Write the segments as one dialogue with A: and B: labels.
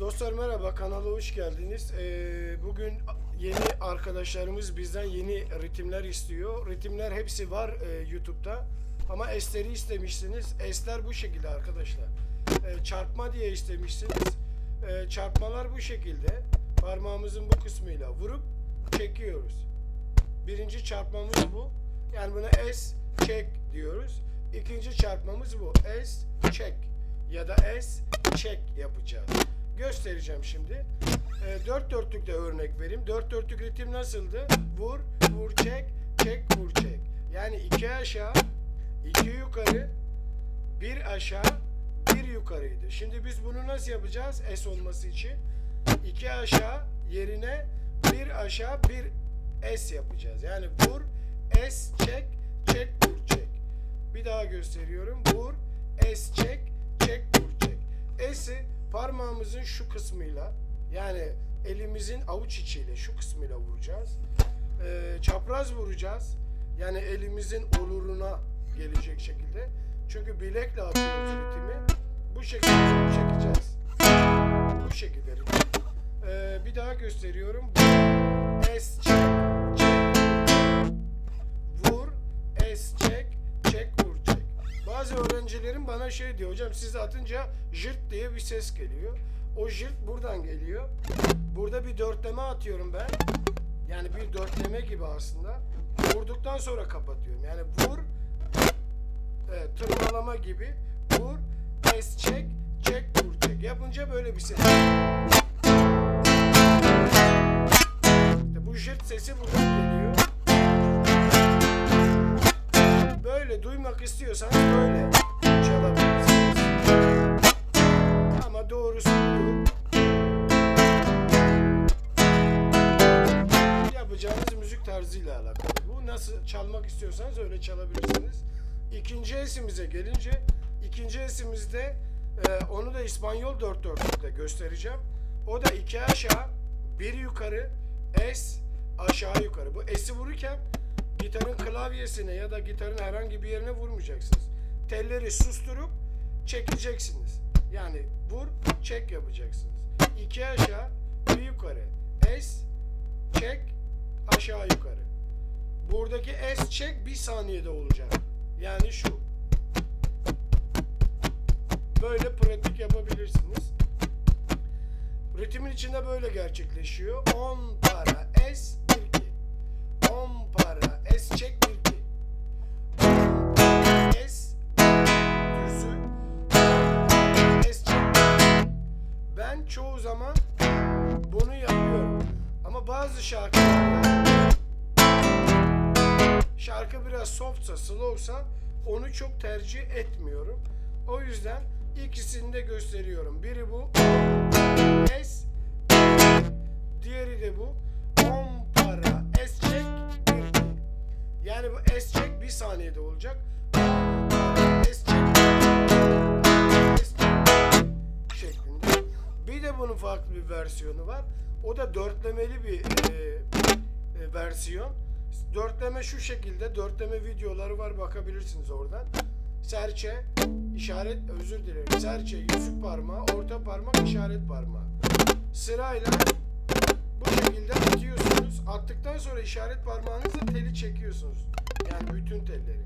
A: Dostlar merhaba kanala hoş geldiniz. Ee, bugün yeni arkadaşlarımız bizden yeni ritimler istiyor. Ritimler hepsi var e, YouTube'da. Ama esleri istemişsiniz. Esler bu şekilde arkadaşlar. Ee, çarpma diye istemişsiniz. Ee, çarpmalar bu şekilde. Parmağımızın bu kısmıyla vurup çekiyoruz. Birinci çarpmamız bu. Yani buna S çek diyoruz. İkinci çarpmamız bu. S çek ya da S çek yapacağız. Göstereceğim şimdi. E, dört dörtlükle örnek vereyim. Dört dörtlük ritim nasıldı? Vur, vur, çek, çek, vur, çek. Yani iki aşağı, iki yukarı, bir aşağı, bir yukarıydı. Şimdi biz bunu nasıl yapacağız? S olması için. iki aşağı yerine bir aşağı, bir S yapacağız. Yani vur, S çek, çek, vur, çek. Bir daha gösteriyorum. Vur, S çek, çek, vur, çek. S'i parmağımızın şu kısmıyla yani elimizin avuç içiyle şu kısmıyla vuracağız. Ee, çapraz vuracağız. Yani elimizin oluruna gelecek şekilde. Çünkü bilekle atıyoruz ritmi. Bu şekilde çekeceğiz. Bu şekilde ritim. Ee, bir daha gösteriyorum. Vur, S çek, çek, vur, çek. Bazı öğrencilerim bana şey diyor, hocam siz atınca jırt diye bir ses geliyor. O jırt buradan geliyor. Burada bir dörtleme atıyorum ben. Yani bir dörtleme gibi aslında. Vurduktan sonra kapatıyorum. Yani vur, evet, tırmalama gibi. Vur, S çek, çek, vur, çek. Yapınca böyle bir ses. İşte bu jırt sesi buradan geliyor. Böyle duymak istiyorsanız böyle çalabilirsiniz. Ama doğrusu bu. Yapacağınız müzik tarzıyla alakalı. Bu nasıl çalmak istiyorsanız öyle çalabilirsiniz. İkinci esimize gelince, ikinci esimizde e, onu da İspanyol dört dörtlükte göstereceğim. O da iki aşağı, bir yukarı, es aşağı yukarı. Bu esi vururken gitarın klavyesine ya da gitarın herhangi bir yerine vurmayacaksınız. Telleri susturup çekeceksiniz. Yani vur, çek yapacaksınız. İki aşağı, bir yukarı. Es, çek, aşağı yukarı. Buradaki es çek bir saniyede olacak. Yani şu. Böyle pratik yapabilirsiniz. Ritmin içinde böyle gerçekleşiyor. 10 para es 1 2. 10 para es çek 1 2. 10 para es düzü. Es çek. Ben çoğu zaman bunu yapıyorum. Ama bazı şarkılarda şarkı biraz softsa, slowsa onu çok tercih etmiyorum. O yüzden ikisini de gösteriyorum. Biri bu S Yani bu S çek bir saniyede olacak. 10 para S çek S çek şeklinde. Bir de bunun farklı bir versiyonu var. O da dörtlemeli bir e, e, versiyon. Dörtleme şu şekilde. Dörtleme videoları var bakabilirsiniz oradan. Serçe, işaret, özür dilerim. Serçe, yüzük parmağı, orta parmak, işaret parmağı. Sırayla bu şekilde atıyorsunuz. Attıktan sonra işaret parmağınızla teli çekiyorsunuz. Yani bütün telleri.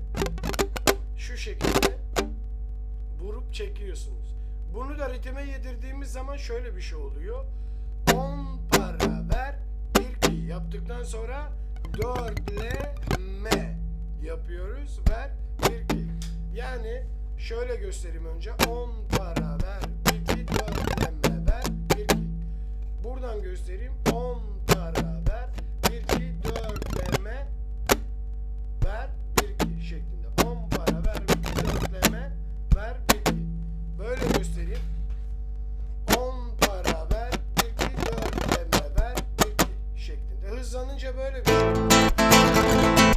A: Şu şekilde vurup çekiyorsunuz. Bunu da ritme yedirdiğimiz zaman şöyle bir şey oluyor. 10 para ver, bir ki yaptıktan sonra dörtleme yapıyoruz. Ver, bir ki. Yani şöyle göstereyim önce. 10 para ver, bir ki dörtleme ver, bir ki. Buradan göstereyim. 10 para ver, bir ki dörtleme ver, bir ki şeklinde. 10 para ver, bir ki dörtleme ver, bir ki. Böyle göstereyim. 10 para ver, bir ki dörtleme ver, bir ki şeklinde. Hızlanınca böyle bir şey.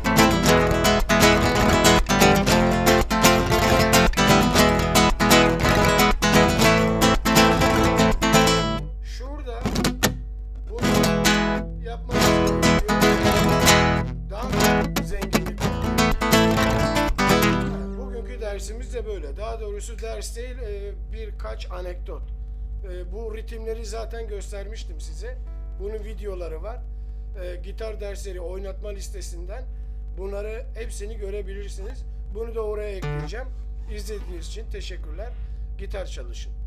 A: Dersimiz de böyle. Daha doğrusu ders değil, e, birkaç anekdot. E, bu ritimleri zaten göstermiştim size. Bunun videoları var. E, gitar dersleri oynatma listesinden bunları hepsini görebilirsiniz. Bunu da oraya ekleyeceğim. İzlediğiniz için teşekkürler. Gitar çalışın.